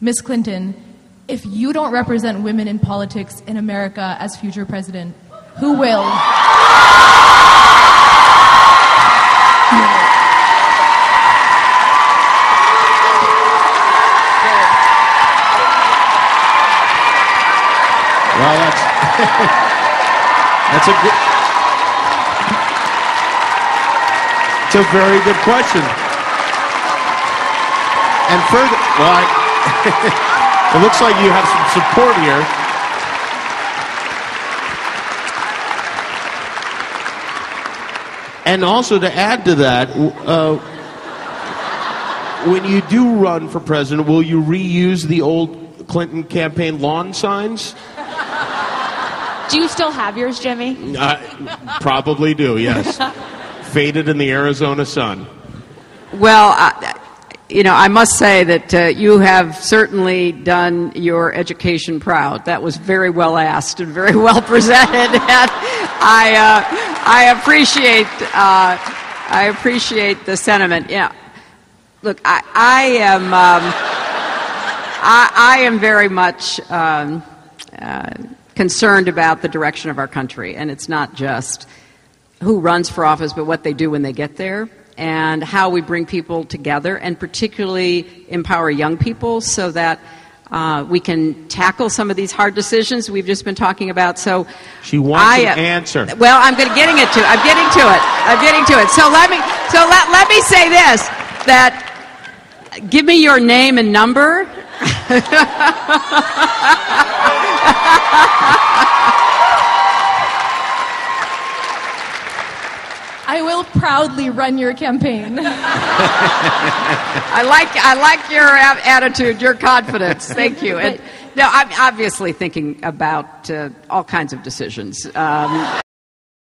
Miss Clinton, if you don't represent women in politics in America as future president, who will? Well, that's that's a good. It's a very good question. And further, well, I, it looks like you have some support here. And also to add to that, uh, when you do run for president, will you reuse the old Clinton campaign lawn signs? Do you still have yours, Jimmy? Uh, probably do, yes. Faded in the Arizona sun. Well, uh, you know, I must say that uh, you have certainly done your education proud. That was very well asked and very well presented. and I, uh, I appreciate, uh, I appreciate the sentiment. Yeah, look, I, I am, um, I, I, am very much um, uh, concerned about the direction of our country, and it's not just who runs for office, but what they do when they get there and how we bring people together and particularly empower young people so that uh, we can tackle some of these hard decisions we've just been talking about. So she wants I, an answer. Well, I'm getting it to. I'm getting to it. I'm getting to it. So let me. So let let me say this: that give me your name and number. I will proudly run your campaign. I like I like your attitude, your confidence. Thank you. And no, I'm obviously thinking about uh, all kinds of decisions. Um,